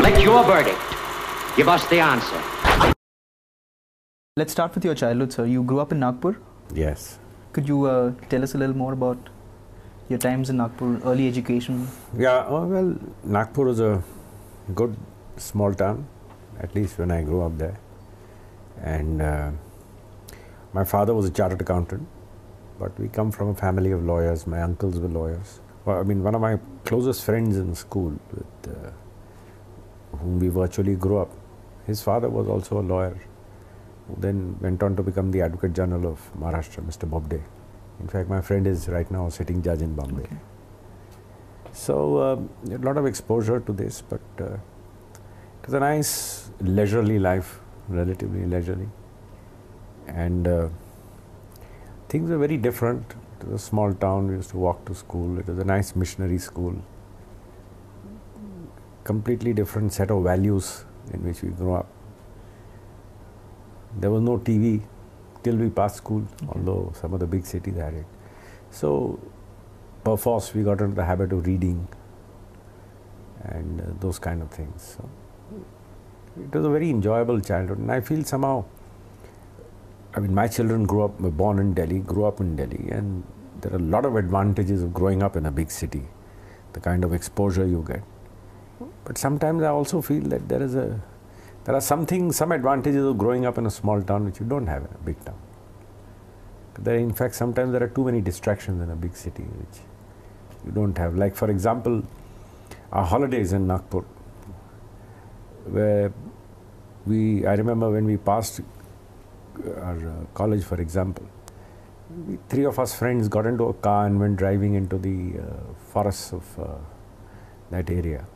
Let your verdict give us the answer. Let's start with your childhood, sir. You grew up in Nagpur. Yes. Could you uh, tell us a little more about your times in Nagpur, early education? Yeah, oh, well, Nagpur is a good small town, at least when I grew up there. And uh, my father was a chartered accountant, but we come from a family of lawyers. My uncles were lawyers. Well, I mean, one of my closest friends in school, with uh, whom we virtually grew up, his father was also a lawyer, who then went on to become the Advocate General of Maharashtra, Mr. Bobde. In fact, my friend is right now sitting judge in Bombay. Okay. So, um, a lot of exposure to this, but uh, it was a nice leisurely life, relatively leisurely. And uh, things were very different. It was a small town, we used to walk to school. It was a nice missionary school. Completely different set of values in which we grew up. There was no TV till we passed school, although some of the big cities had it. So, perforce, we got into the habit of reading and uh, those kind of things. So, it was a very enjoyable childhood, and I feel somehow. I mean, my children grew up, were born in Delhi, grew up in Delhi, and there are a lot of advantages of growing up in a big city, the kind of exposure you get. But sometimes I also feel that there is a, there are some things, some advantages of growing up in a small town which you don't have in a big town. There, in fact, sometimes there are too many distractions in a big city which you don't have. Like, for example, our holidays in Nagpur, where we, I remember when we passed our uh, college, for example, we, three of us friends got into a car and went driving into the uh, forests of uh, that area,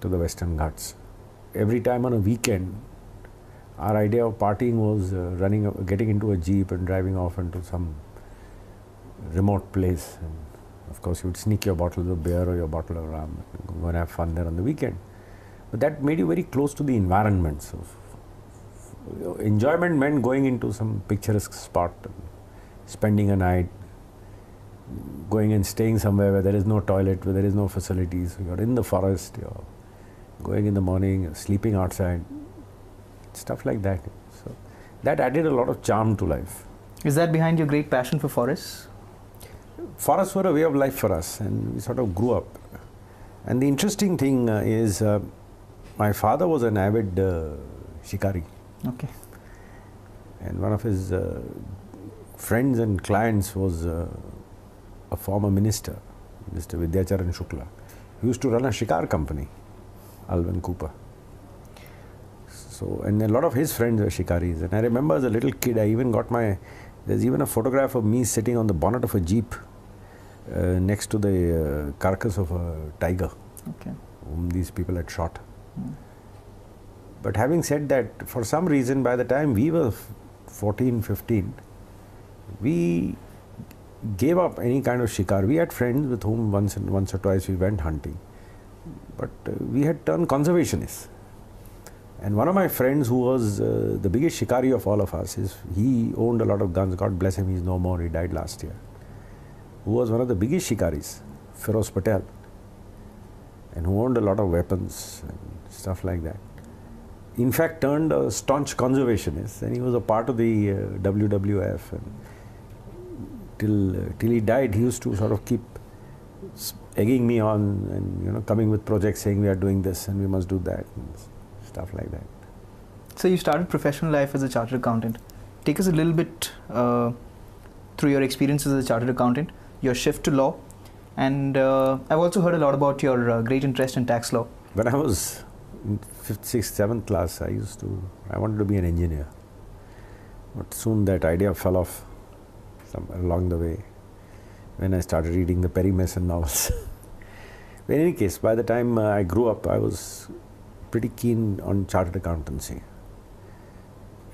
to the Western Ghats. Every time on a weekend, our idea of partying was uh, running, a- getting into a jeep and driving off into some remote place. And of course, you would sneak your bottle of beer or your bottle of rum and go and have fun there on the weekend. But that made you very close to the environment. So, f- enjoyment meant going into some picturesque spot, spending a night, going and staying somewhere where there is no toilet, where there is no facilities. You're in the forest, you're going in the morning, sleeping outside, stuff like that. So, that added a lot of charm to life. Is that behind your great passion for forests? forests were a way of life for us, and we sort of grew up. And the interesting thing uh, is, uh, my father was an avid uh, shikari, Okay. and one of his uh, friends and clients was uh, a former minister, Mr. Vidyacharan Shukla. He used to run a shikar company, Allwyn Cooper. So, and a lot of his friends were shikaris. And I remember as a little kid, I even got my, there's even a photograph of me sitting on the bonnet of a jeep uh, next to the uh, carcass of a tiger Okay. whom these people had shot. Hmm. But having said that, for some reason, by the time we were 14, 15, we gave up any kind of shikar. We had friends with whom once and once or twice we went hunting, but uh, we had turned conservationists. And one of my friends, who was uh, the biggest shikari of all of us, is he owned a lot of guns. God bless him, he's no more. He died last year. Who was one of the biggest shikaris, Feroz Patel, and who owned a lot of weapons and stuff like that. In fact, turned a staunch conservationist, and he was a part of the uh, WWF. And till uh, till he died, he used to sort of keep egging me on and you know coming with projects saying we are doing this and we must do that and stuff like that. So you started professional life as a chartered accountant. Take us a little bit uh, through your experiences as a chartered accountant, your shift to law, and uh, I've also heard a lot about your uh, great interest in tax law. When I was fifth, sixth, seventh class, I used to I wanted to be an engineer, but soon that idea fell off along the way when I started reading the Perry Mason novels. in any case, by the time uh, I grew up, I was pretty keen on chartered accountancy.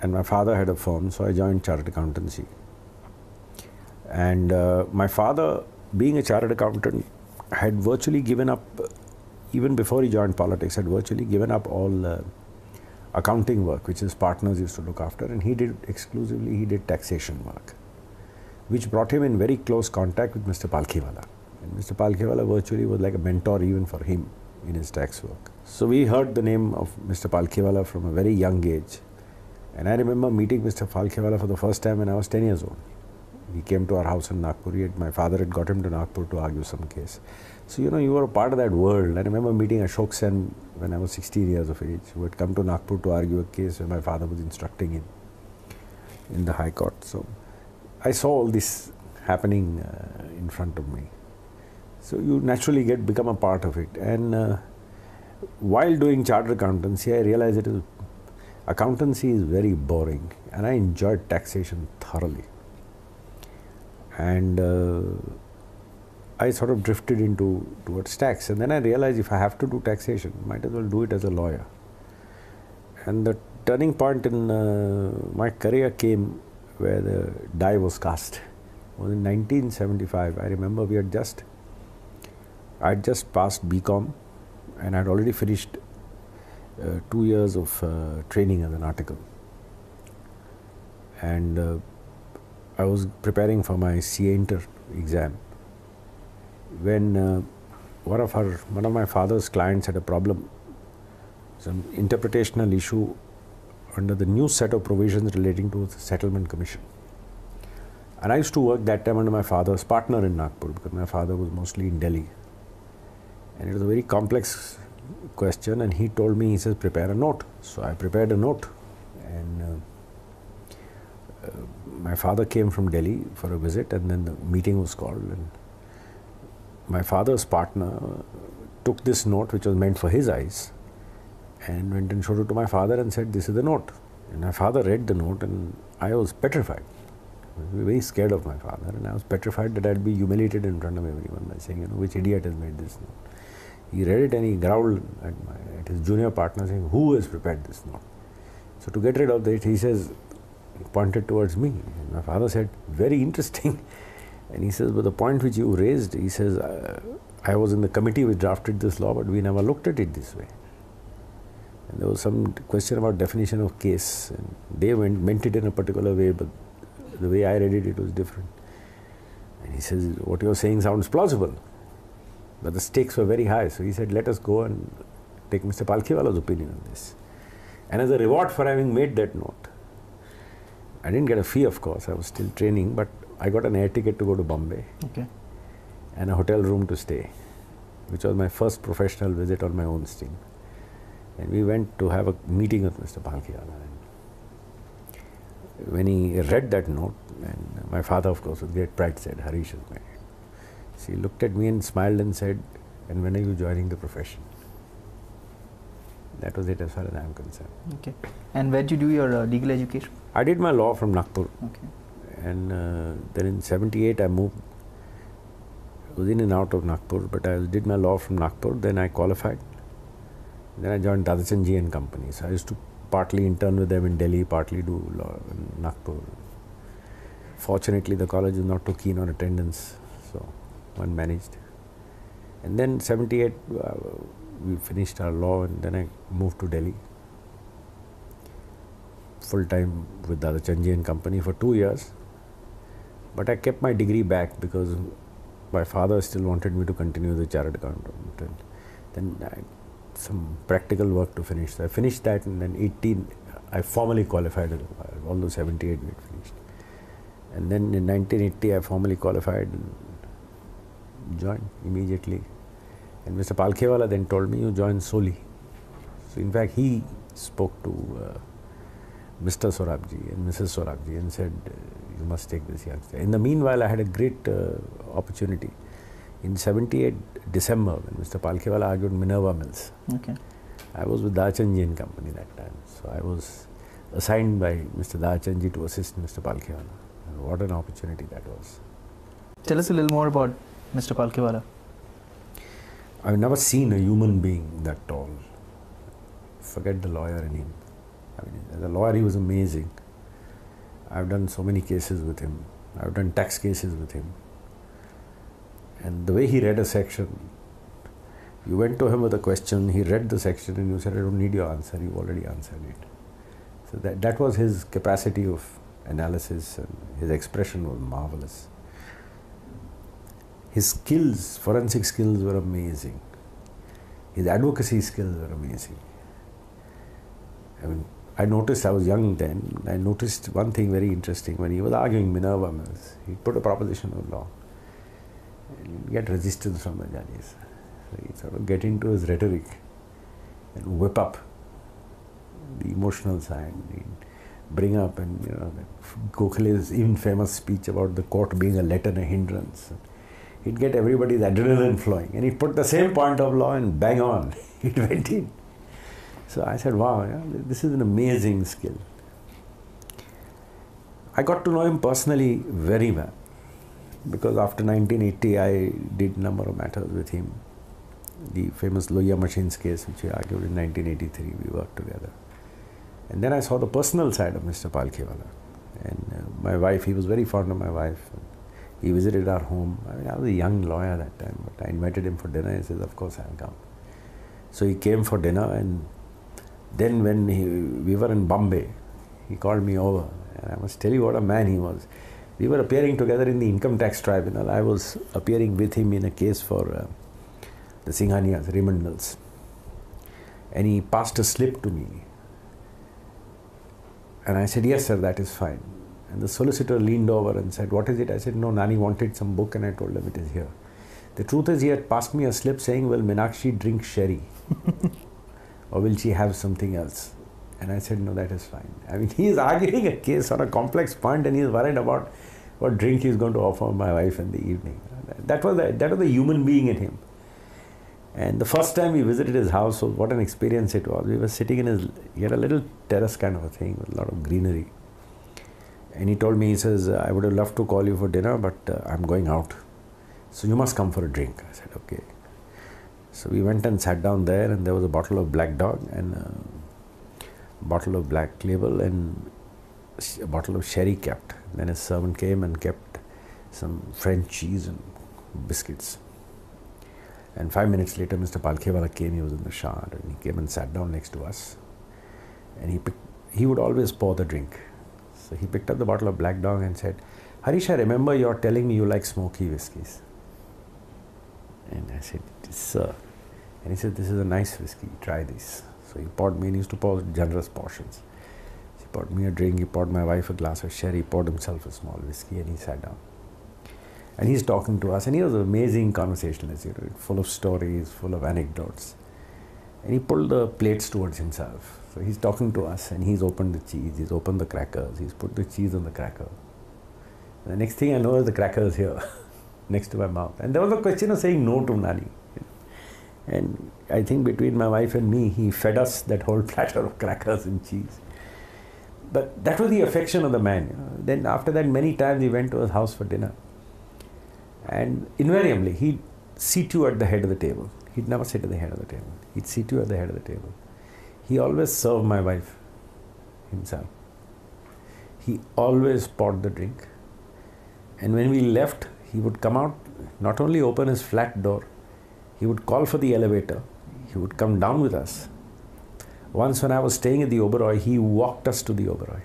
And my father had a firm, so I joined chartered accountancy. And uh, my father, being a chartered accountant, had virtually given up, even before he joined politics, had virtually given up all uh, accounting work, which his partners used to look after, and he did exclusively, he did taxation work, which brought him in very close contact with Mr. Palkhiwala. And Mr. Palkhiwala virtually was like a mentor even for him in his tax work. So we heard the name of Mr. Palkhiwala from a very young age. And I remember meeting Mr. Palkhiwala for the first time when I was 10 years old. He came to our house in Nagpur. My father had got him to Nagpur to argue some case. So, you know, you were a part of that world. I remember meeting Ashok Sen when I was 16 years of age, who had come to Nagpur to argue a case where my father was instructing him in the High Court. So, I saw all this happening uh, in front of me. So, you naturally get become a part of it. And uh, while doing chartered accountancy, I realized is accountancy is very boring, and I enjoyed taxation thoroughly. And uh, I sort of drifted into towards tax, and then I realized if I have to do taxation, might as well do it as a lawyer. And the turning point in uh, my career came where the die was cast. It was in 1975. I remember we had just, I had just passed BCom, and I had already finished uh, two years of uh, training as an article, and uh, I was preparing for my CA Inter exam when uh, one of our one of my father's clients had a problem, some interpretational issue under the new set of provisions relating to the settlement commission. And I used to work that time under my father's partner in Nagpur because my father was mostly in Delhi. And it was a very complex question, and he told me, he says, prepare a note. So I prepared a note, and uh, uh, my father came from Delhi for a visit, and then the meeting was called. and my father's partner took this note, which was meant for his eyes, and went and showed it to my father and said, This is the note. And my father read the note, and I was petrified. I was very scared of my father, and I was petrified that I'd be humiliated in front of everyone by saying, You know, which idiot has made this note? He read it and he growled at, my, at his junior partner, saying, Who has prepared this note? So, to get rid of that, he says, he pointed towards me. And my father said, Very interesting. And he says, but the point which you raised, he says, uh, I was in the committee which drafted this law, but we never looked at it this way. And there was some question about definition of case, and they went, meant it in a particular way, but the way I read it, it was different. And he says, what you're saying sounds plausible, but the stakes were very high. So he said, let us go and take Mr. Palkhiwala's opinion on this. And as a reward for having made that note, I didn't get a fee, of course. I was still training, but I got an air ticket to go to Bombay Okay. and a hotel room to stay, which was my first professional visit on my own steam. And we went to have a meeting with Mr. Palkhiwala. When he read that note, and my father, of course, with great pride said, Harish is married. So he looked at me and smiled and said, And when are you joining the profession? That was it as far as I am concerned. Okay. And where did you do your uh, legal education? I did my law from Nagpur. Okay. And uh, then in 78 I moved was in and out of Nagpur but I did my law from Nagpur then I qualified. Then I joined Dadachanji and Company. So I used to partly intern with them in Delhi partly do law in Nagpur. Fortunately the college is not too keen on attendance so one managed. And then 78 uh, we finished our law and then I moved to Delhi. Full time with Dadachanji and Company for two years but I kept my degree back because my father still wanted me to continue the chartered accountant. And then I, some practical work to finish. So I finished that, and then 18, I formally qualified, although 78 we finished. And then in 1980, I formally qualified and joined immediately. And Mr. Palkhiwala then told me, You join Soli. So, in fact, he spoke to uh, Mr. Sorabji and Mrs. Sorabji and said, you must take this youngster. In the meanwhile, I had a great uh, opportunity. In 78 December, when Mr. Palkhiwala argued Minerva Mills, Okay. I was with Dadachanji and Company that time. So I was assigned by Mr. Dadachanji to assist Mr. Palkhiwala. And what an opportunity that was. Tell us a little more about Mr. Palkhiwala. I've never seen a human being that tall. Forget the lawyer in him. I mean, as a lawyer, he was amazing. I've done so many cases with him. I've done tax cases with him. And the way he read a section, you went to him with a question, he read the section, and you said, I don't need your answer, you've already answered it. So that, that was his capacity of analysis, and his expression was marvelous. his skills, forensic skills, were amazing. His advocacy skills were amazing. I mean, I noticed I was young then. I noticed one thing very interesting when he was arguing Minerva Mills. He put a proposition of law and get resistance from the judges. So he sort of get into his rhetoric and whip up the emotional side. He'd bring up and you know Gokhale's infamous speech about the court being a let and a hindrance. He'd get everybody's adrenaline flowing, and he'd put the same point of law and bang on. It went in. So I said, wow, yeah, this is an amazing skill. I got to know him personally very well because after 1980 I did number of matters with him. The famous Lohia Machines case, which he argued in 1983, we worked together. And then I saw the personal side of Mr. Palkhiwala. And uh, my wife, he was very fond of my wife. He visited our home. I mean, I was a young lawyer that time, but I invited him for dinner. He says, Of course, I'll come. So he came for dinner and then when he, we were in Bombay, he called me over, and I must tell you what a man he was. We were appearing together in the income tax tribunal. I was appearing with him in a case for uh, the Singhanias, Raymond Mills. And he passed a slip to me. And I said, Yes, sir, that is fine. And the solicitor leaned over and said, What is it? I said, No, Nani wanted some book, and I told him it is here. The truth is, he had passed me a slip saying, Well, Minakshi drink sherry? or will she have something else? And I said, no, that is fine. I mean, he is arguing a case on a complex point and he is worried about what drink he is going to offer my wife in the evening. That was the, that was the human being in him. And the first time we visited his house, was what an experience it was. We were sitting in his, he had a little terrace kind of a thing with a lot of greenery. And he told me, he says, I would have loved to call you for dinner, but uh, I'm going out. So you must come for a drink. I said, okay. So we went and sat down there, and there was a bottle of Black Dog and a bottle of Black Label and a bottle of sherry kept. Then a servant came and kept some French cheese and biscuits. And five minutes later, Mr. Palkhiwala came. He was in the shower, and he came and sat down next to us. And he picked, he would always pour the drink. So he picked up the bottle of Black Dog and said, Harish, I remember you're telling me you like smoky whiskies. And I said, Sir. And he said, This is a nice whiskey, try this. So he poured me, and he used to pour generous portions. He poured me a drink, he poured my wife a glass of sherry, he poured himself a small whiskey, and he sat down. And he's talking to us, and he was an amazing conversationalist, you know, full of stories, full of anecdotes. And he pulled the plates towards himself. So he's talking to us, and he's opened the cheese, he's opened the crackers, he's put the cheese on the cracker. And the next thing I know is the crackers here, next to my mouth. And there was a question of saying no to Nani. And I think between my wife and me, he fed us that whole platter of crackers and cheese. But that was the affection of the man. Then after that, many times we went to his house for dinner. And invariably, he'd seat you at the head of the table. He'd never sit at the head of the table. He'd seat you at the head of the table. He always served my wife himself. He always poured the drink. And when we left, he would come out, not only open his flat door, he would call for the elevator. He would come down with us. Once, when I was staying at the Oberoi, he walked us to the Oberoi.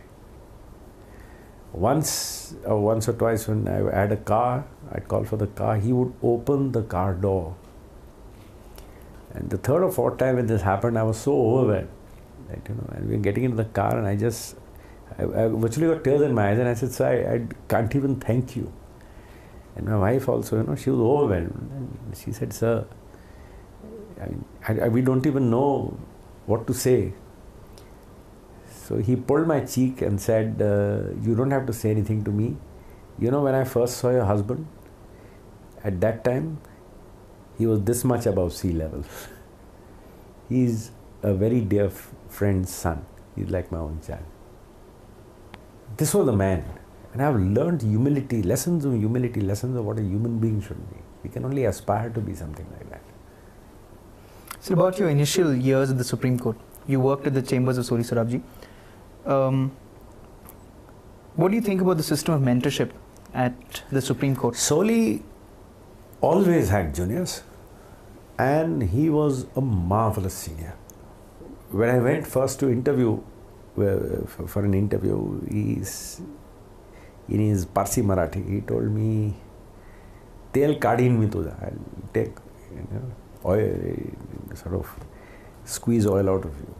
Once, or uh, once or twice, when I had a car, I'd call for the car. He would open the car door. And the third or fourth time when this happened, I was so overwhelmed. That, you know, and we were getting into the car, and I just, I, I virtually got tears in my eyes, and I said, "Sir, I, I can't even thank you." And my wife also, you know, she was overwhelmed. And she said, Sir, I, I, we don't even know what to say. So he pulled my cheek and said, uh, You don't have to say anything to me. You know, when I first saw your husband, at that time, he was this much above sea level. He's a very dear friend's son. He's like my own child. This was the man. And I've learned humility, lessons of humility, lessons of what a human being should be. We can only aspire to be something like that. So, about your initial years at the Supreme Court, you worked at the chambers of Soli Sorabji. Um, what do you think about the system of mentorship at the Supreme Court? Soli always had juniors, and he was a marvelous senior. When I went first to interview for an interview, he's in his Parsi Marathi. He told me, Tel kadin mi tuja. I'll take you know, oil, eh, sort of squeeze oil out of you.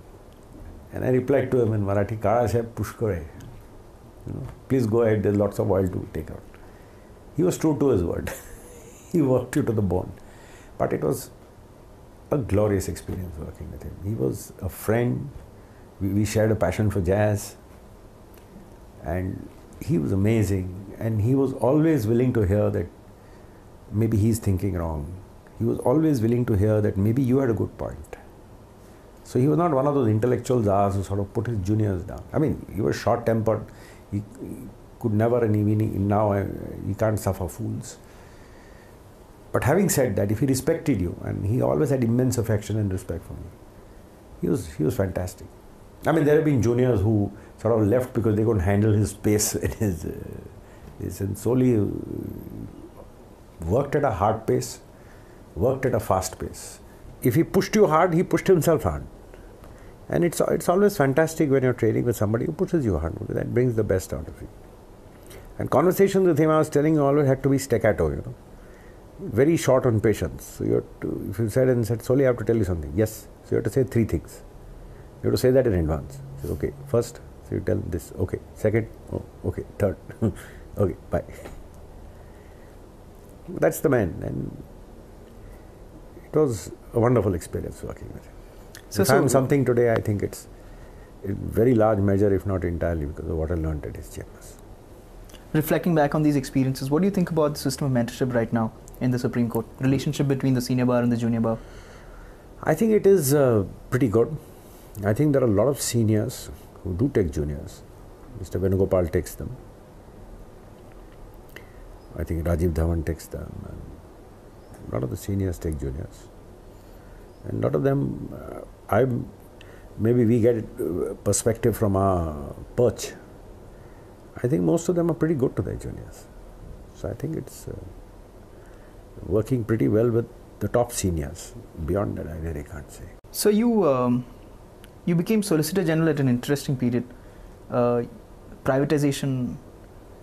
And I replied to him in Marathi, Kara sahab push kore, You know, please go ahead, there's lots of oil to take out. He was true to his word. he worked you to the bone. But it was a glorious experience working with him. He was a friend. We, we shared a passion for jazz. And he was amazing. And he was always willing to hear that maybe he's thinking wrong he was always willing to hear that maybe you had a good point. So he was not one of those intellectuals who sort of put his juniors down. I mean, he was short tempered. He, he, could never, and even now uh, he can't suffer fools. But having said that, if he respected you, and he always had immense affection and respect for me, he was he was fantastic. I mean, there have been juniors who sort of left because they couldn't handle his pace and his, uh, his and Soli uh, worked at a hard pace worked at a fast pace. If he pushed you hard, he pushed himself hard. And it's, it's always fantastic when you're training with somebody who pushes you hard, because that brings the best out of you. And conversations with him, I was telling you, always had to be staccato, you know. Very short on patience. So you to, if you said and said, Soli, I have to tell you something. Yes. So you have to say three things. You have to say that in advance. So, okay, first, so you tell this. Okay. Second, oh, okay. Third, okay, bye. That's the man. And it was a wonderful experience working with him. So, if so I'm something today, I think it's in very large measure, if not entirely, because of what I learned at his chambers. Reflecting back on these experiences, what do you think about the system of mentorship right now in the Supreme Court? Relationship between the senior bar and the junior bar? I think it is uh, pretty good. I think there are a lot of seniors who do take juniors. Mr. Venugopal takes them. I think Rajiv Dhawan takes them. A lot of the seniors take juniors. And a lot of them, uh, I maybe we get uh, perspective from our perch. I think most of them are pretty good to their juniors. So I think it's uh, working pretty well with the top seniors. Beyond that, I really can't say. So you um, you became Solicitor General at an interesting period. Uh, privatization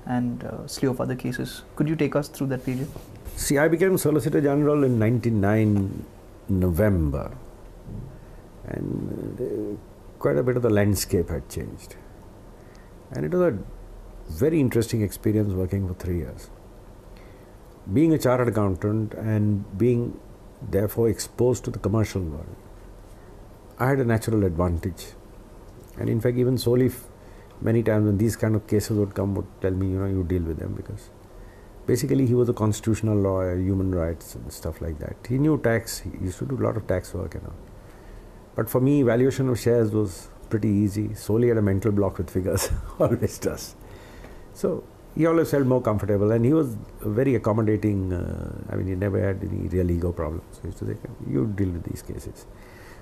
and uh, slew of other cases. Could you take us through that period? See, I became Solicitor General in 99 November, and uh, quite a bit of the landscape had changed. And it was a very interesting experience working for three years. Being a chartered accountant and being therefore exposed to the commercial world, I had a natural advantage. And in fact, even Soli, many times when these kind of cases would come, would tell me, you know, you deal with them because basically he was a constitutional lawyer, human rights and stuff like that. He knew tax. He used to do a lot of tax work, you know. But for me, valuation of shares was pretty easy. Soli had a mental block with figures, always does. So he always felt more comfortable, and he was very accommodating. Uh, I mean, he never had any real ego problems. He used to say, "You deal with these cases."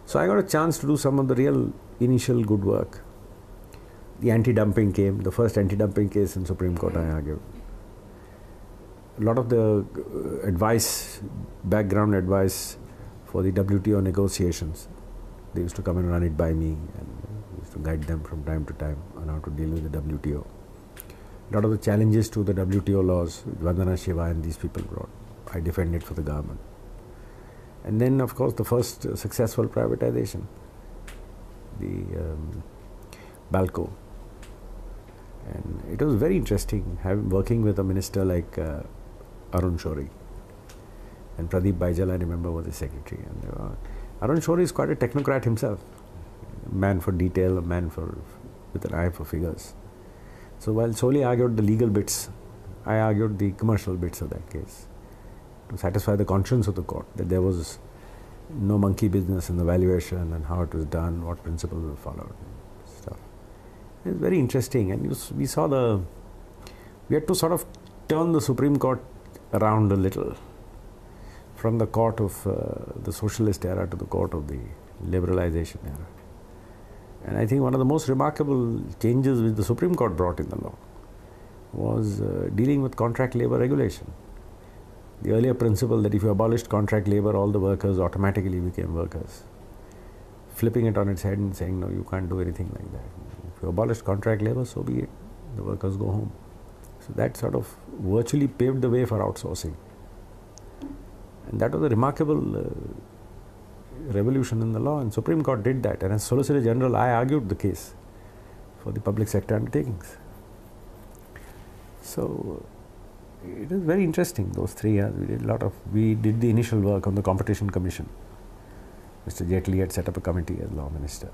So I got a chance to do some of the real initial good work. The anti-dumping came. The first anti-dumping case in Supreme Court I argued a lot of the uh, advice, background advice for the WTO negotiations, they used to come and run it by me and used to guide them from time to time on how to deal with the WTO. A lot of the challenges to the WTO laws, Vandana Shiva and these people brought, I defended for the government. And then, of course, the first uh, successful privatization, the um, Balco. And it was very interesting having, working with a minister like uh, Arun Shourie. And Pradeep Baijal, I remember, was the secretary. And were, Arun Shourie is quite a technocrat himself, a man for detail, a man for with an eye for figures. So while Soli argued the legal bits, I argued the commercial bits of that case to satisfy the conscience of the court that there was no monkey business in the valuation and how it was done, what principles were followed, stuff. It's very interesting, and we saw the we had to sort of turn the Supreme Court around a little from the court of uh, the socialist era to the court of the liberalization era. And I think one of the most remarkable changes which the Supreme Court brought in the law was uh, dealing with contract labor regulation. The earlier principle that if you abolished contract labor, all the workers automatically became workers. Flipping it on its head and saying, no, you can't do anything like that. If you abolish contract labor, so be it. The workers go home. So that sort of virtually paved the way for outsourcing. And that was a remarkable uh, revolution in the law, and Supreme Court did that. And as Solicitor General, I argued the case for the public sector undertakings. So it was very interesting those three years. We did a lot of. We did the initial work on the Competition Commission. Mr. Jaitley had set up a committee as law minister,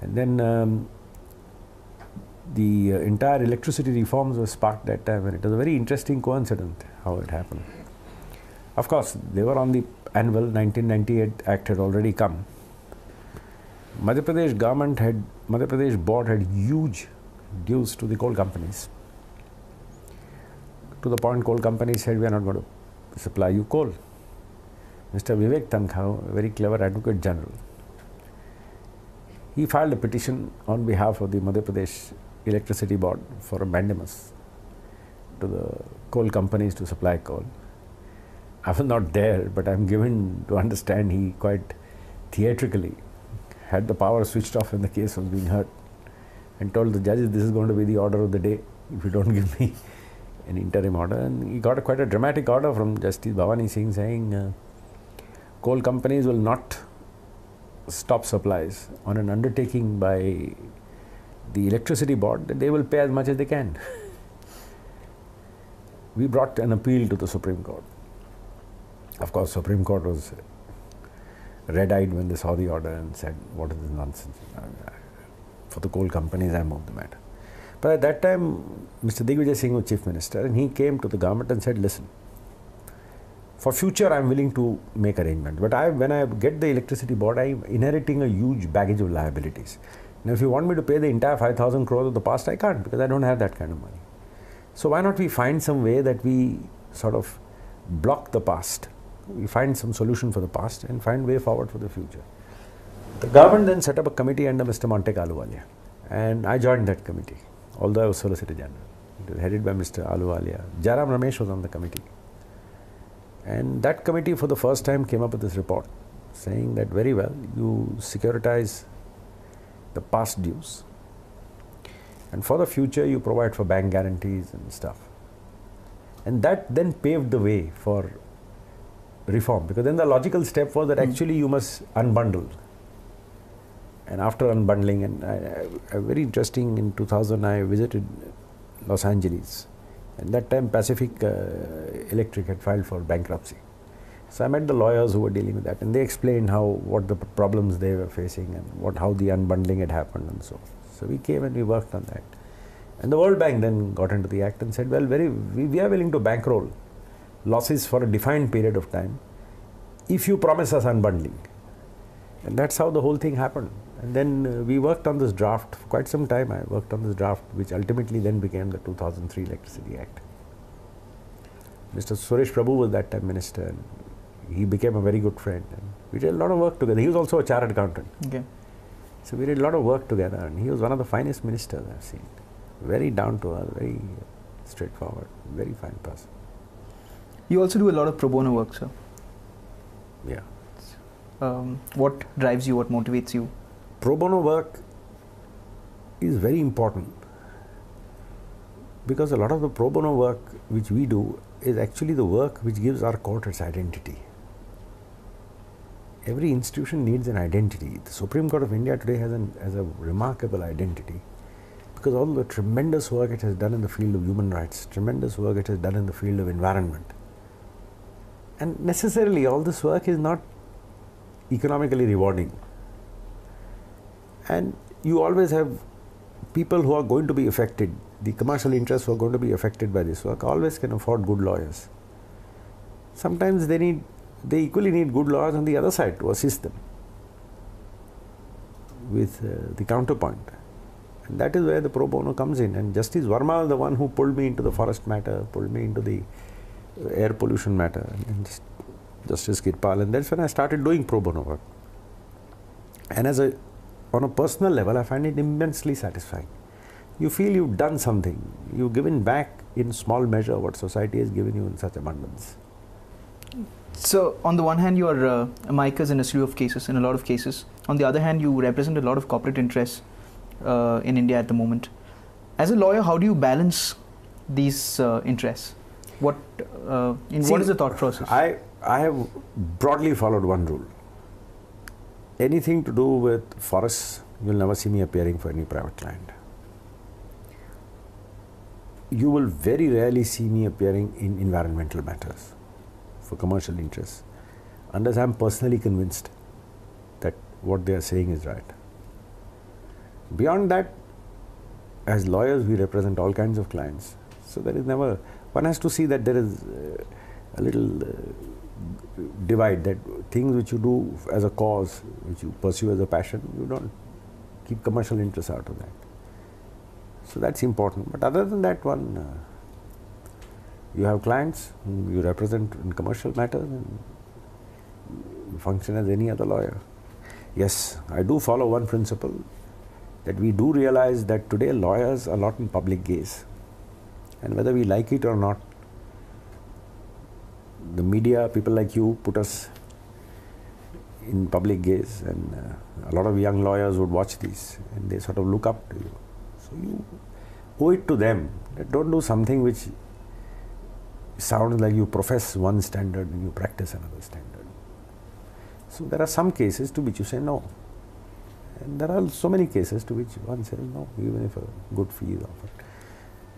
and then. Um, the uh, entire electricity reforms were sparked that time, and it was a very interesting coincidence how it happened. Of course, they were on the annual 1998 Act had already come. Madhya Pradesh government had, Madhya Pradesh board had huge dues to the coal companies. To the point coal companies said, we are not going to supply you coal. Mr. Vivek Tankha, a very clever advocate general, he filed a petition on behalf of the Madhya Pradesh Electricity Board for a mandamus to the coal companies to supply coal. I was not there, but I'm given to understand he quite theatrically had the power switched off when the case was being heard and told the judges this is going to be the order of the day if you don't give me an interim order. And he got a, quite a dramatic order from Justice Bhavani Singh saying uh, coal companies will not stop supplies on an undertaking by the electricity board that they will pay as much as they can. we brought an appeal to the Supreme Court. Of course, Supreme Court was red-eyed when they saw the order and said, "What is this nonsense?" For the coal companies, I moved the matter. But at that time, Mr. Digvijay Singh was chief minister, and he came to the government and said, "Listen, for future, I'm willing to make arrangements. But I, when I get the electricity board, I'm inheriting a huge baggage of liabilities. Now, if you want me to pay the entire 5,000 crores of the past, I can't because I don't have that kind of money. So why not we find some way that we sort of block the past we find some solution for the past and find way forward for the future. The government then set up a committee under Mr. Montek Ahluwalia and I joined that committee, although I was Solicitor General. It was headed by Mr. Ahluwalia. Jairam Ramesh was on the committee. And that committee for the first time came up with this report saying that very well, you securitize the past dues and for the future you provide for bank guarantees and stuff. And that then paved the way for reform because then the logical step was that mm. actually you must unbundle and after unbundling and I, I, very interesting in 2000 i visited los angeles and that time pacific uh, electric had filed for bankruptcy so i met the lawyers who were dealing with that and they explained how what the problems they were facing and what how the unbundling had happened and so so we came and we worked on that and the world bank then got into the act and said well very we, we are willing to bankroll losses for a defined period of time if you promise us unbundling. And that's how the whole thing happened. And then uh, we worked on this draft for quite some time. I worked on this draft, which ultimately then became the 2003 Electricity Act. Mr. Suresh Prabhu was that time minister, and he became a very good friend. And we did a lot of work together. He was also a chartered accountant. Okay. So we did a lot of work together, and he was one of the finest ministers I've seen. Very down to earth, very straightforward, very fine person. You also do a lot of pro bono work, sir. Yeah. Um, what drives you? What motivates you? Pro bono work is very important because a lot of the pro bono work which we do is actually the work which gives our court its identity. Every institution needs an identity. The Supreme Court of India today has, an, has a remarkable identity because all the tremendous work it has done in the field of human rights, tremendous work it has done in the field of environment, and necessarily, all this work is not economically rewarding. And you always have people who are going to be affected, the commercial interests who are going to be affected by this work, always can afford good lawyers. Sometimes they need, they equally need good lawyers on the other side to assist them with uh, the counterpoint. And that is where the pro bono comes in. And Justice Verma is the one who pulled me into the forest matter, pulled me into the air pollution matter and Justice Kirpal and that's when I started doing pro bono work. And as a on a personal level I find it immensely satisfying. You feel you've done something, you've given back in small measure what society has given you in such abundance. So, on the one hand, you are uh, amicus in a slew of cases, in a lot of cases. On the other hand, you represent a lot of corporate interests uh, in India at the moment. As a lawyer, how do you balance these uh, interests? What, uh, in See, what is the thought process? I, I have broadly followed one rule. Anything to do with forests, you'll never see me appearing for any private client. You will very rarely see me appearing in environmental matters for commercial interests, unless I'm personally convinced that what they are saying is right. Beyond that, as lawyers, we represent all kinds of clients. So there is never, one has to see that there is uh, a little uh, divide that things which you do as a cause, which you pursue as a passion, you don't keep commercial interests out of that. So that's important. But other than that, one, uh, you have clients you represent in commercial matters and function as any other lawyer. Yes, I do follow one principle that we do realize that today lawyers are not in public gaze. And whether we like it or not, the media, people like you, put us in public gaze, and uh, a lot of young lawyers would watch these and they sort of look up to you. So you owe it to them don't do something which sounds like you profess one standard and you practice another standard. So there are some cases to which you say no. And there are so many cases to which one says no, even if a good fee is offered.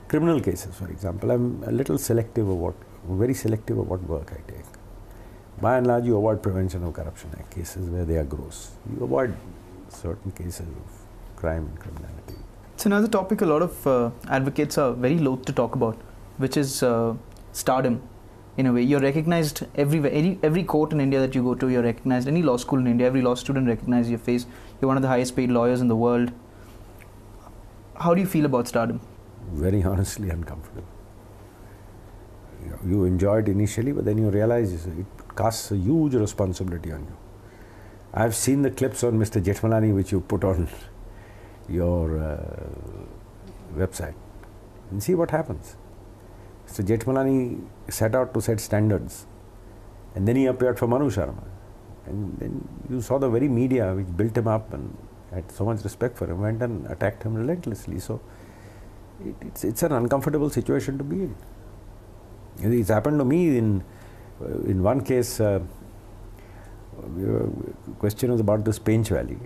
Criminal cases, for example, I'm a little selective what, very selective of what work I take. By and large, you avoid Prevention of Corruption Act cases where they are gross. You avoid certain cases of crime and criminality. It's another topic a lot of uh, advocates are very loath to talk about, which is uh, stardom. In a way, you're recognized everywhere. Any, every court in India that you go to, you're recognized. Any law school in India, every law student recognizes your face. You're one of the highest paid lawyers in the world. How do you feel about stardom? Very honestly uncomfortable. You, enjoy it initially, but then you realize it casts a huge responsibility on you. I've seen the clips on Mr. Jethmalani which you put on your uh, website and see what happens. Mr. Jethmalani set out to set standards and then he appeared for Manu Sharma. And then you saw the very media which built him up and had so much respect for him went and attacked him relentlessly. So it, it's, it's an uncomfortable situation to be in. It's happened to me in, uh, in one case, uh, question was about this Pench Valley.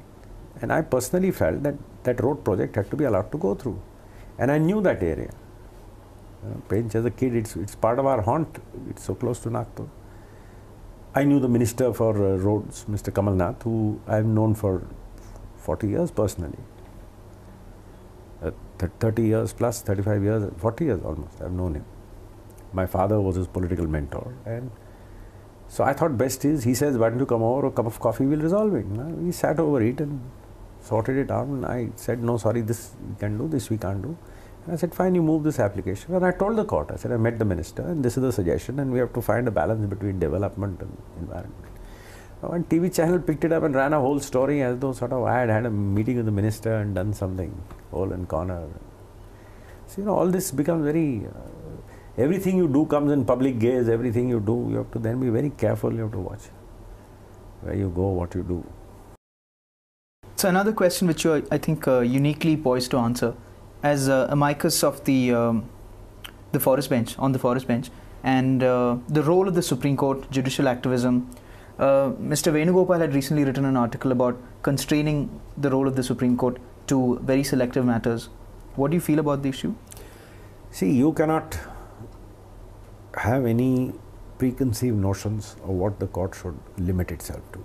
And I personally felt that that road project had to be allowed to go through. And I knew that area. Uh, as a kid, it's, it's part of our haunt. It's so close to Nagpur. I knew the Minister for uh, Roads, Mr. Kamal Nath, who I've known for 40 years personally. Uh, 30 years plus, 35 years, 40 years almost, I've known him. My father was his political mentor. And so I thought best is, he says, why don't you come over, a cup of coffee, we'll resolve it. We sat over it and sorted it out. And I said, no, sorry, this we can do, this we can't do. And I said, fine, you move this application. And I told the court, I said, I met the minister and this is the suggestion and we have to find a balance between development and environment. One TV channel picked it up and ran a whole story as though sort of I had had a meeting with the minister and done something, hole and corner. So, you know, all this becomes very, uh, everything you do comes in public gaze, everything you do, you have to then be very careful, you have to watch where you go, what you do. So another question which you are, I think, uh, uniquely poised to answer. As uh, amicus of the, um, the forest bench, on the forest bench, and uh, the role of the Supreme Court, judicial activism, uh, Mr. Venugopal had recently written an article about constraining the role of the Supreme Court to very selective matters. What do you feel about the issue? See, you cannot have any preconceived notions of what the court should limit itself to.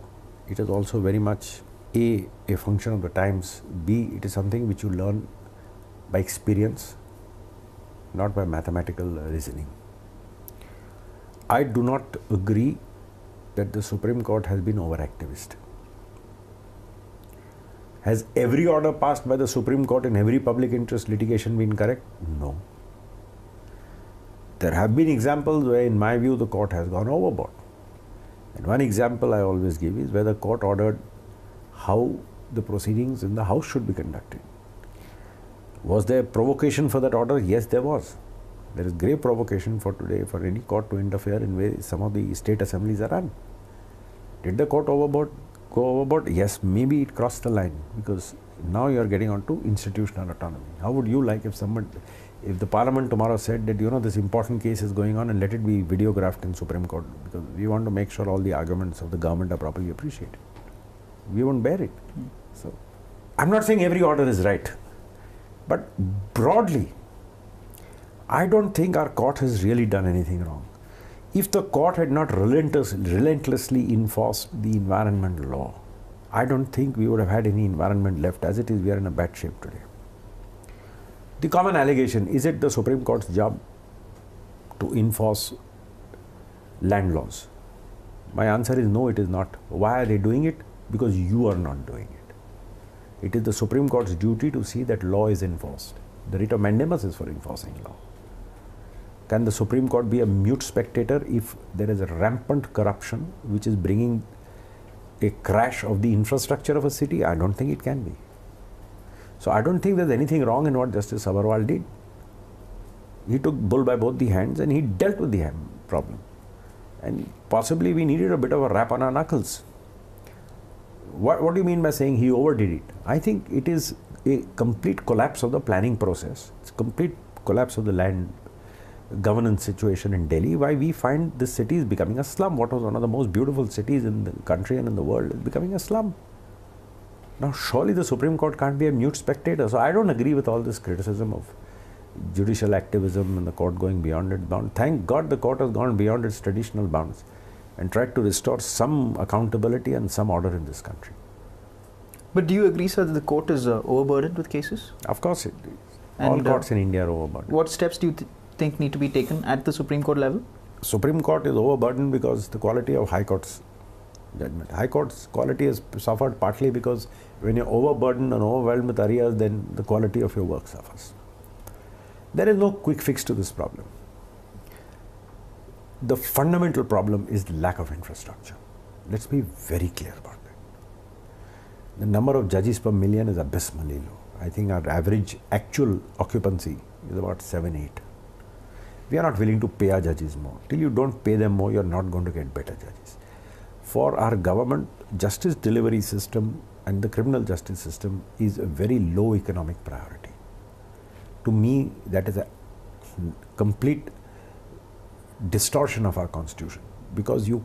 It is also very much A, a function of the times, B, it is something which you learn by experience, not by mathematical reasoning. I do not agree that the Supreme Court has been overactivist. Has every order passed by the Supreme Court in every public interest litigation been correct? No. There have been examples where, in my view, the court has gone overboard. And one example I always give is where the court ordered how the proceedings in the House should be conducted. Was there provocation for that order? Yes, there was. There is grave provocation for today for any court to interfere in way some of the state assemblies are run. Did the court overboard go overboard? Yes, maybe it crossed the line because now you are getting onto institutional autonomy. How would you like if someone, if the parliament tomorrow said that you know this important case is going on and let it be videographed in Supreme Court because we want to make sure all the arguments of the government are properly appreciated, we won't bear it. So, I'm not saying every order is right, but broadly, I don't think our court has really done anything wrong. If the court had not relentless, relentlessly enforced the environment law, I don't think we would have had any environment left. As it is, we are in a bad shape today. The common allegation is it the Supreme Court's job to enforce land laws? My answer is no, it is not. Why are they doing it? Because you are not doing it. It is the Supreme Court's duty to see that law is enforced. The writ of mandamus is for enforcing law. Can the Supreme Court be a mute spectator if there is a rampant corruption which is bringing a crash of the infrastructure of a city? I don't think it can be. So I don't think there's anything wrong in what Justice Sabharwal did. He took bull by both the hands and he dealt with the problem. And possibly we needed a bit of a rap on our knuckles. What, what do you mean by saying he overdid it? I think it is a complete collapse of the planning process. It's complete collapse of the land governance situation in Delhi. Why we find this city is becoming a slum. What was one of the most beautiful cities in the country and in the world is becoming a slum. Now, surely the Supreme Court can't be a mute spectator. So, I don't agree with all this criticism of judicial activism and the court going beyond its bounds. Thank God the court has gone beyond its traditional bounds and tried to restore some accountability and some order in this country. But do you agree, sir, that the court is uh, overburdened with cases? Of course it is. And all uh, courts uh, in India are overburdened. What steps do you th think need to be taken at the Supreme Court level? Supreme Court is overburdened because the quality of High Court's judgment. High Court's quality has suffered partly because when you're overburdened and overwhelmed with areas, then the quality of your work suffers. There is no quick fix to this problem. The fundamental problem is the lack of infrastructure. Let's be very clear about that. The number of judges per million is abysmally low. I think our average actual occupancy is about 7 8. We are not willing to pay our judges more. Till you don't pay them more, you're not going to get better judges for our government, justice delivery system and the criminal justice system is a very low economic priority. To me, that is a complete distortion of our constitution because you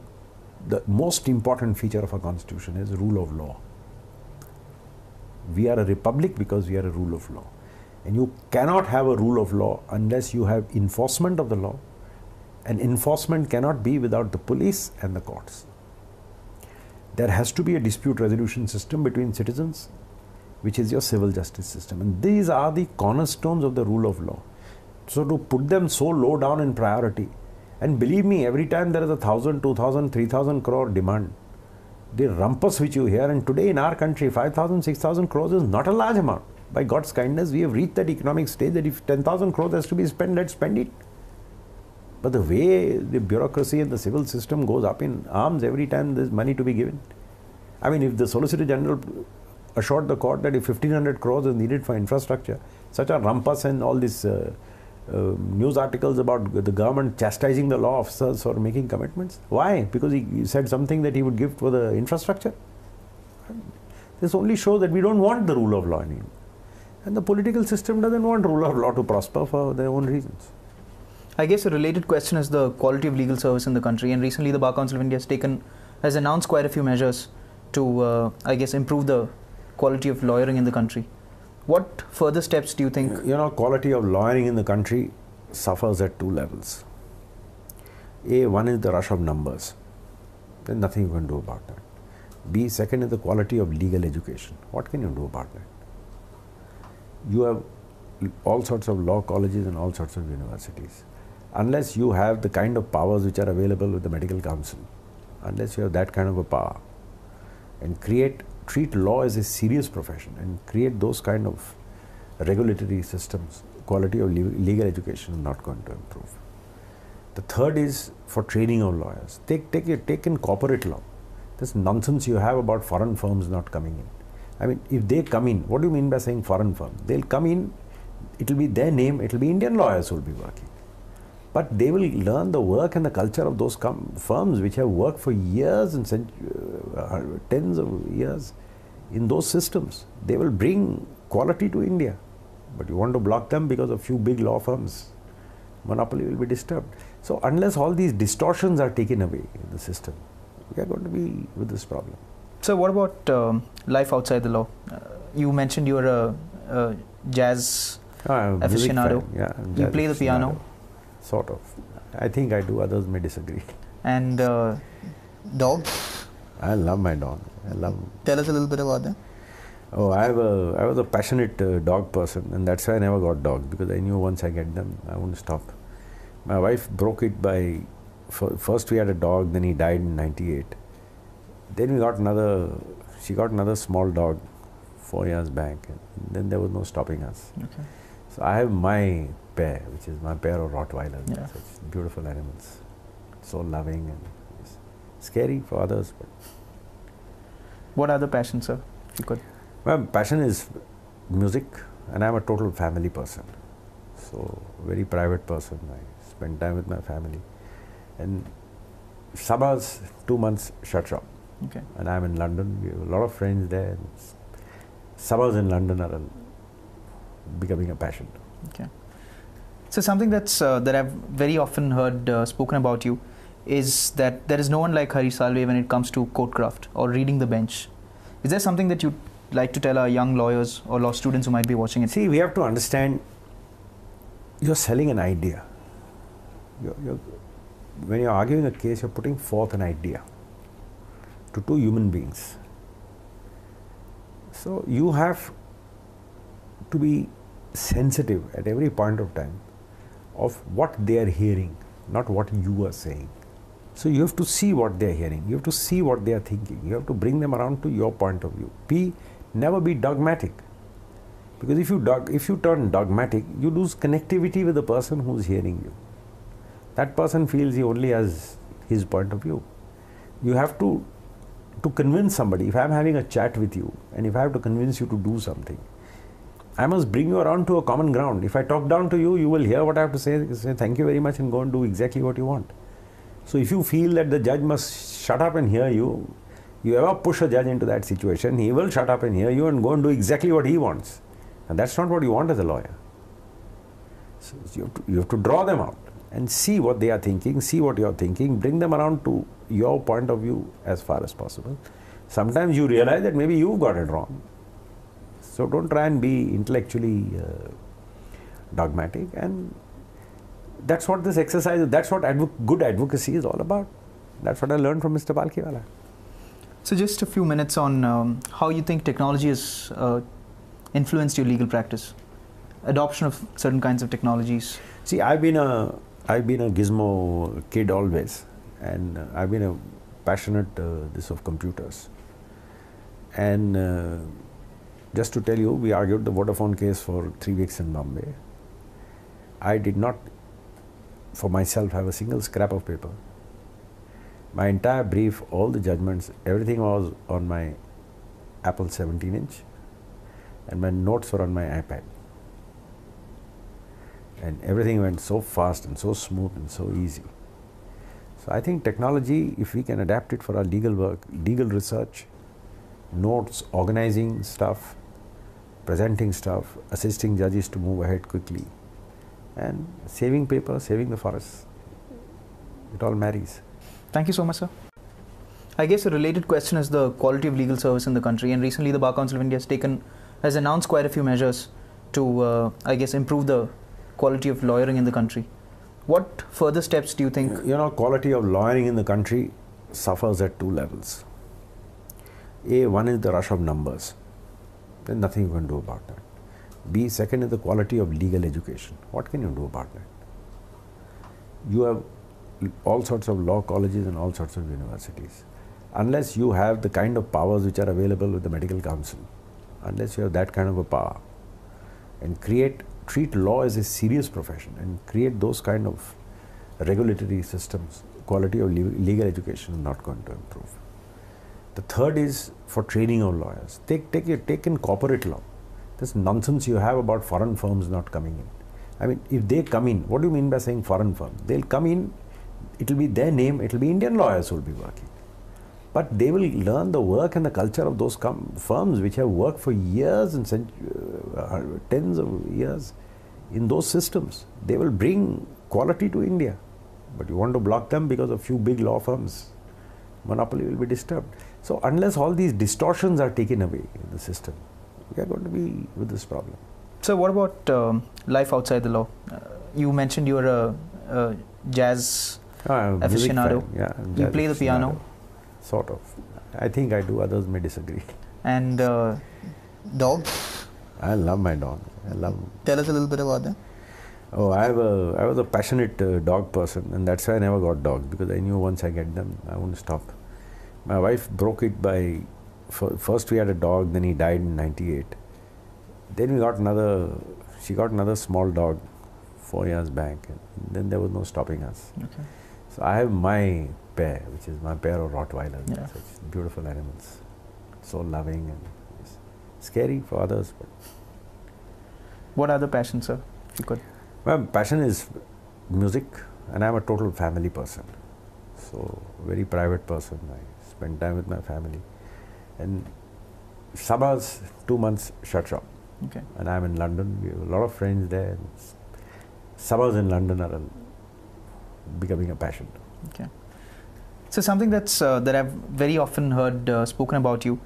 the most important feature of our constitution is rule of law. We are a republic because we are a rule of law. And you cannot have a rule of law unless you have enforcement of the law. And enforcement cannot be without the police and the courts there has to be a dispute resolution system between citizens, which is your civil justice system. And these are the cornerstones of the rule of law. So to put them so low down in priority, and believe me, every time there is a thousand, two thousand, three thousand crore demand, the rumpus which you hear, and today in our country, 5,000, 6,000 crores is not a large amount. By God's kindness, we have reached that economic stage that if 10,000 crores has to be spent, let's spend it. But the way the bureaucracy and the civil system goes up in arms every time there's money to be given. I mean, if the Solicitor General assured the court that if 1500 crores is needed for infrastructure, such a rumpus and all these uh, uh, news articles about the government chastising the law officers for making commitments. Why? Because he, he said something that he would give for the infrastructure. This only shows that we don't want the rule of law anymore. And the political system doesn't want rule of law to prosper for their own reasons. I guess a related question is the quality of legal service in the country. And recently, the Bar Council of India has taken, has announced quite a few measures to, uh, I guess, improve the quality of lawyering in the country. What further steps do you think? You know, quality of lawyering in the country suffers at two levels. A, one is the rush of numbers. There's nothing you can do about that. B, second is the quality of legal education. What can you do about that? You have all sorts of law colleges and all sorts of universities unless you have the kind of powers which are available with the medical council, unless you have that kind of a power, and create treat law as a serious profession and create those kind of regulatory systems, quality of legal education is not going to improve. The third is for training of lawyers. Take take take in corporate law. This nonsense you have about foreign firms not coming in. I mean, if they come in, what do you mean by saying foreign firm? They'll come in. It will be their name. It will be Indian lawyers who will be working but they will learn the work and the culture of those firms which have worked for years and uh, tens of years in those systems. They will bring quality to India. But you want to block them because a few big law firms, monopoly will be disturbed. So unless all these distortions are taken away in the system, we are going to be with this problem. So, what about um, life outside the law? Uh, you mentioned you are a, a jazz I'm a music aficionado. fan, Yeah, You play the piano? Sort of. I think I do. Others may disagree. and uh, dog. I love my dog. I love. Tell us a little bit about that. Oh, I have a. I was a passionate uh, dog person, and that's why I never got dogs because I knew once I get them, I wouldn't stop. My wife broke it by. fir- First, we had a dog. Then he died in '98. Then we got another. She got another small dog, four years back. And then there was no stopping us. Okay. So I have my pair, which is my pair of Rottweilers. Yeah. Such beautiful animals, so loving and scary for others. But What other passions, sir? If you could. my passion is music, and I'm a total family person. So very private person. I spend time with my family, and summers two months shut shop, Okay. and I'm in London. We have a lot of friends there. Summers in London are a, becoming a passion. So something that's uh, that I've very often heard uh, spoken about you is that there is no one like Harish Salve when it comes to courtcraft or reading the bench. Is there something that you'd like to tell our young lawyers or law students who might be watching it? See, we have to understand you're selling an idea. You're, you're, when you're arguing a case, you're putting forth an idea to two human beings. So you have to be sensitive at every point of time of what they are hearing, not what you are saying. So you have to see what they are hearing. You have to see what they are thinking. You have to bring them around to your point of view. Be never be dogmatic. Because if you dog, if you turn dogmatic, you lose connectivity with the person who's hearing you. That person feels he only has his point of view. You have to to convince somebody. If I'm having a chat with you, and if I have to convince you to do something, I must bring you around to a common ground. If I talk down to you, you will hear what I have to say, say thank you very much, and go and do exactly what you want. So if you feel that the judge must shut up and hear you, you ever push a judge into that situation, he will shut up and hear you and go and do exactly what he wants. And that's not what you want as a lawyer. So you have to, you have to draw them out and see what they are thinking, see what you are thinking, bring them around to your point of view as far as possible. Sometimes you realize that maybe you've got it wrong. So don't try and be intellectually uh, dogmatic. And that's what this exercise that's what advo- good advocacy is all about. That's what i learned from mr Palkhivala So just a few minutes on um, how you think technology has uh, influenced your legal practice, adoption of certain kinds of technologies. see i've been a i've been a gizmo kid always. And uh, i've been a passionate uh, this of computers. And uh, just to tell you we argued the vodafone case for 3 weeks in bombay. I did not for myself have a single scrap of paper. My entire brief all the judgments everything was on my apple 17 inch and my notes were on my ipad. And everything went so fast and so smooth and so easy. So I think technology, if we can adapt it for our legal work, legal research, notes, organizing stuff, presenting stuff, assisting judges to move ahead quickly, and saving paper, saving the forest, it all marries. Thank you so much, sir. I guess a related question is the quality of legal service in the country. And recently, the Bar Council of India has taken, has announced quite a few measures to, uh, I guess, improve the quality of lawyering in the country. What further steps do you think? You know, quality of lawyering in the country suffers at two levels. A, one is the rush of numbers. There's nothing you can do about that. B, second is the quality of legal education. What can you do about that? You have all sorts of law colleges and all sorts of universities. Unless you have the kind of powers which are available with the medical council, unless you have that kind of a power, and create treat law as a serious profession and create those kind of regulatory systems, quality of legal education is not going to improve. The third is for training of lawyers. Take take take in corporate law. This nonsense you have about foreign firms not coming in. I mean, if they come in, what do you mean by saying foreign firm? They'll come in, it'll be their name, it'll be Indian lawyers who will be working. but they will learn the work and the culture of those firms which have worked for years and cent- uh, tens of years in those systems. They will bring quality to India, but you want to block them because a few big law firms. Monopoly will be disturbed. So unless all these distortions are taken away in the system, we are going to be with this problem. So, what about um, life outside the law? Uh, you mentioned you were a, a jazz music aficionado. fan, Yeah, I'm You play the piano? Sort of. I think I do. Others may disagree. and uh, dog. I love my dog. I love. Tell us a little bit about that. Oh, I have a. I was a passionate uh, dog person, and that's why I never got dogs because I knew once I get them, I won't stop. My wife broke it by. First, we had a dog. Then he died in '98. Then we got another. She got another small dog, four years back. And then there was no stopping us. Okay. So I have my pair, which is my pair of Rottweilers. Yeah. Such beautiful animals, so loving and scary for others. But What other passions, sir? If you could. my passion is music, and I'm a total family person. So very private person. I spend time with my family, and summers two months shut shop, Okay. and I'm in London. We have a lot of friends there. Summers in London are becoming a passion. Okay. So something that's uh, that I've very often heard uh, spoken about you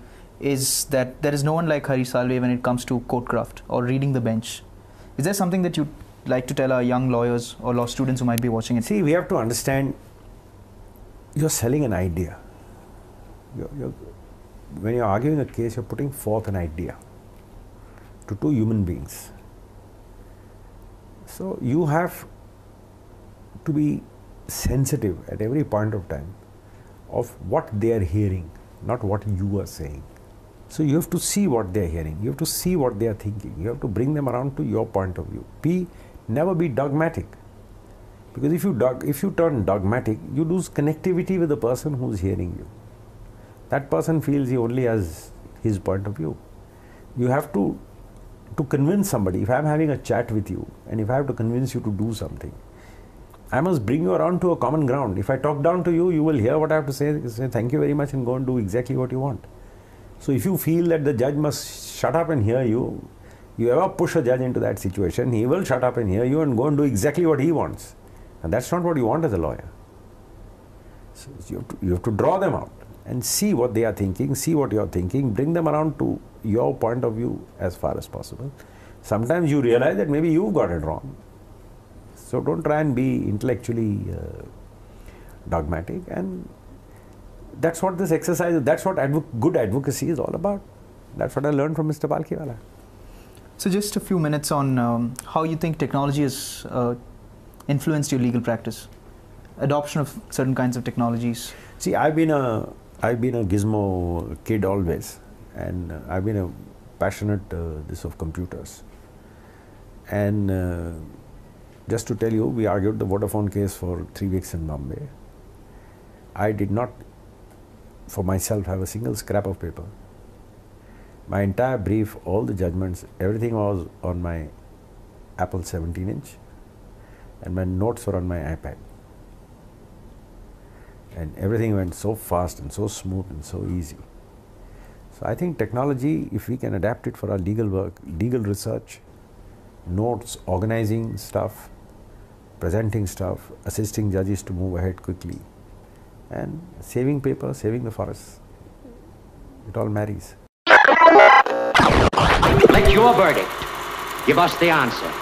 is that there is no one like Harish Salve when it comes to courtcraft or reading the bench. Is there something that you'd like to tell our young lawyers or law students who might be watching it? See, we have to understand you're selling an idea. You're, you're, when you're arguing a case, you're putting forth an idea to two human beings. So you have to be sensitive at every point of time of what they are hearing, not what you are saying. So you have to see what they are hearing. You have to see what they are thinking. You have to bring them around to your point of view. Be never be dogmatic. Because if you dog, if you turn dogmatic, you lose connectivity with the person who's hearing you. That person feels he only has his point of view. You have to to convince somebody. If I'm having a chat with you, and if I have to convince you to do something, I must bring you around to a common ground. If I talk down to you, you will hear what I have to say, say thank you very much, and go and do exactly what you want. So if you feel that the judge must shut up and hear you, you ever push a judge into that situation, he will shut up and hear you and go and do exactly what he wants. And that's not what you want as a lawyer. So you have to, you have to draw them out and see what they are thinking, see what you are thinking, bring them around to your point of view as far as possible. Sometimes you realize that maybe you've got it wrong. So don't try and be intellectually uh, dogmatic and that's what this exercise that's what advo- good advocacy is all about that's what i learned from mr Palkhivala So just a few minutes on um, how you think technology has uh, influenced your legal practice, adoption of certain kinds of technologies. see i've been a i've been a gizmo kid always and uh, i've been a passionate uh, this of computers. And uh, just to tell you we argued the vodafone case for 3 weeks in bombay. I did not for myself have a single scrap of paper. My entire brief all the judgments everything was on my apple 17 inch and my notes were on my ipad and everything went so fast and so smooth and so easy. So I think technology, if we can adapt it for our legal work, legal research, notes, organizing stuff, presenting stuff, assisting judges to move ahead quickly, and saving paper, saving the forest, it all marries. Let your verdict give us the answer.